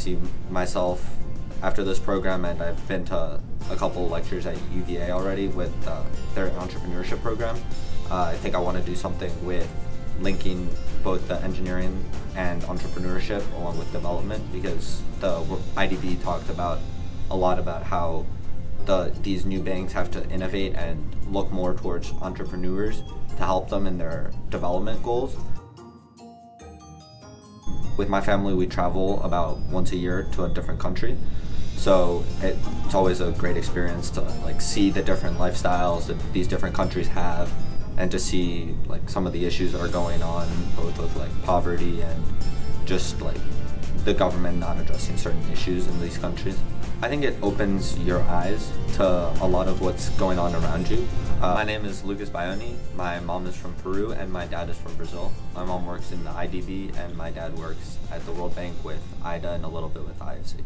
see myself after this program, and I've been to a couple lectures at UVA already with uh, their entrepreneurship program. Uh, I think I want to do something with linking both the engineering and entrepreneurship along with development because the IDB talked about a lot about how the these new banks have to innovate and look more towards entrepreneurs to help them in their development goals. With my family, we travel about once a year to a different country. So it, it's always a great experience to like see the different lifestyles that these different countries have and to see like some of the issues that are going on both with like poverty and just like the government not addressing certain issues in these countries. I think it opens your eyes to a lot of what's going on around you. Uh, my name is Lucas Baioni. My mom is from Peru and my dad is from Brazil. My mom works in the IDB and my dad works at the World Bank with IDA and a little bit with IFC.